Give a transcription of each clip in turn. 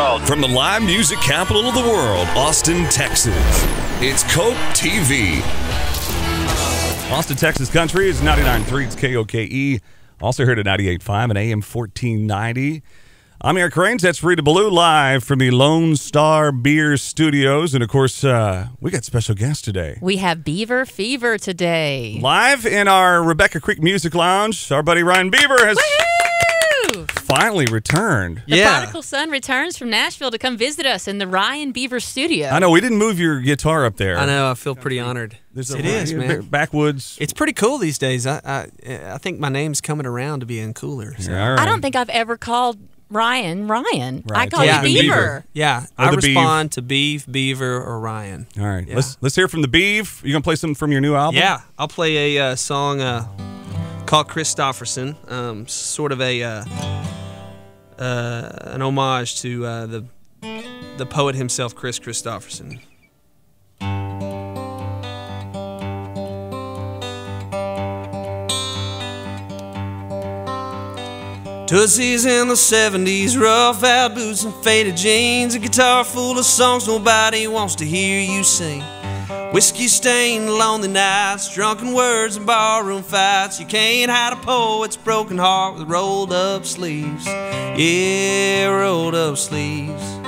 world. From the live music capital of the world, Austin, Texas, it's KOKE TV. Austin, Texas country is 99.3. It's KOKE. Also heard at 98.5 and AM 1490. I'm Eric Raines. That's Rita Ballou live from the Lone Star Beer Studios. And of course, uh, we got special guests today. We have Beaver Fever today. Live in our Rebecca Creek Music Lounge, our buddy Ryan Beaver has Woo! Finally returned. The Yeah. prodigal son returns from Nashville to come visit us in the Ryan Beaver studio. I know we didn't move your guitar up there. I know. I feel pretty honored. There's a It is, man. Backwoods. It's pretty cool these days. I, I I think my name's coming around to being cooler. So. Yeah, all right. I don't think I've ever called Ryan Ryan. I Right. call Yeah, you Beaver. Beaver. Yeah, Or I the Beeve. respond to Beef, Beaver, or Ryan. All right, Yeah. let's let's hear from the Beef. You gonna play something from your new album? Yeah, I'll play a uh, song uh, called Kristofferson, um, sort of a uh, an homage to uh, the the poet himself, Kris Kristofferson. Tootsies in the 70s, rough out boots and faded jeans, a guitar full of songs nobody wants to hear you sing. Whiskey stained lonely nights, drunken words and barroom fights. You can't hide a poet's broken heart with rolled up sleeves. Yeah, rolled up sleeves.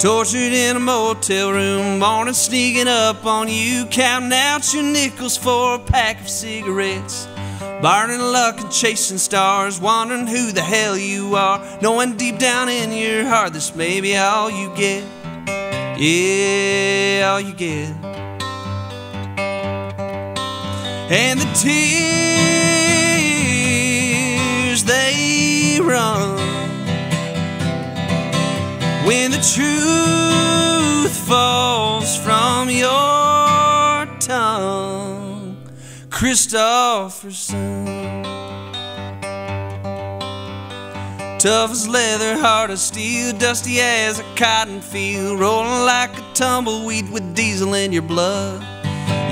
Tortured in a motel room, morning sneaking up on you, counting out your nickels for a pack of cigarettes. Burning luck and chasing stars, wondering who the hell you are, knowing deep down in your heart this may be all you get. Yeah, all you get. And the tears they run when the truth falls from your tongue, Kristofferson. Tough as leather, hard as steel, dusty as a cotton field, rolling like a tumbleweed with diesel in your blood.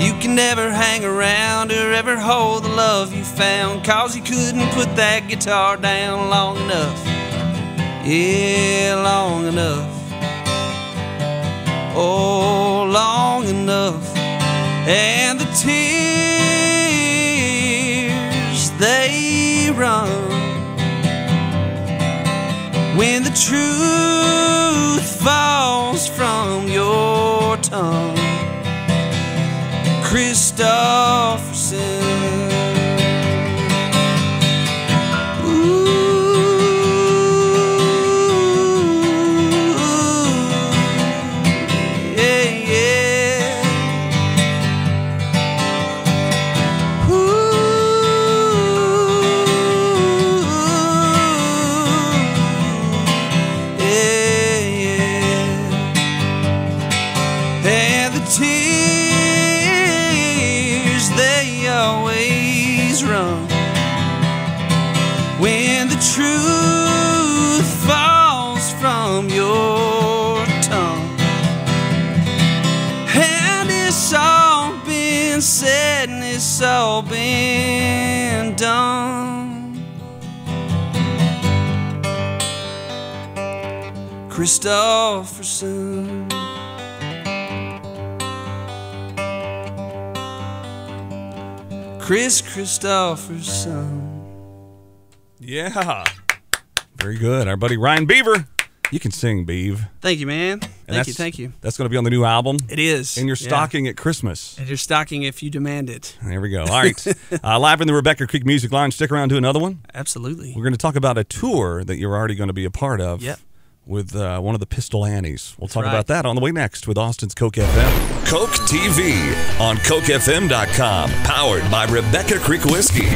You can never hang around or ever hold the love you found, cause you couldn't put that guitar down long enough. Yeah, long enough. Oh, long enough. And the tears, truth falls from your tongue. Kristofferson. Truth falls from your tongue. And it's all been said and it's all been done. Kristofferson. Kris Kristofferson. Yeah. Very good. Our buddy Ryan Beaver. You can sing, Beeve. Thank you, man. And Thank you, that's- thank you. That's going to be on the new album. It is. In your Yeah. stocking at Christmas. And your stocking if you demand it. There we go. All right. uh, live in the Rebecca Creek Music Lounge. Stick around to another one. Absolutely. We're going to talk about a tour that you're already going to be a part of. Yep. With uh, one of the Pistol Annies. We'll talk right. about that on the way next with Austin's KOKE FM. KOKE TV on KOKEFM.com. Powered by Rebecca Creek Whiskey.